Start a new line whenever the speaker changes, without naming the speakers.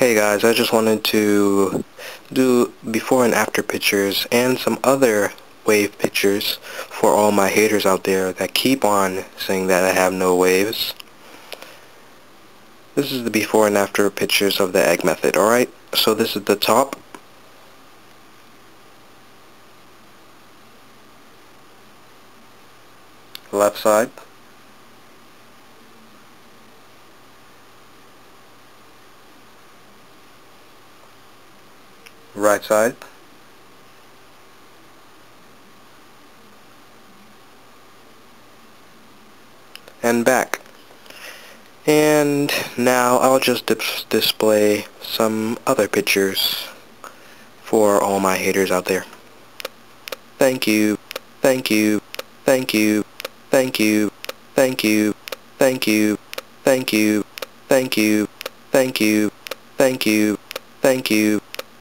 Hey guys, I just wanted to do before and after pictures and some other wave pictures for all my haters out there that keep on saying that I have no waves. This is the before and after pictures of the egg method, alright? So this is the top. Left side. Right side and back and now I'll just display some other pictures for all my haters out there thank you thank you thank you thank you thank you thank you thank you thank you thank you thank you thank you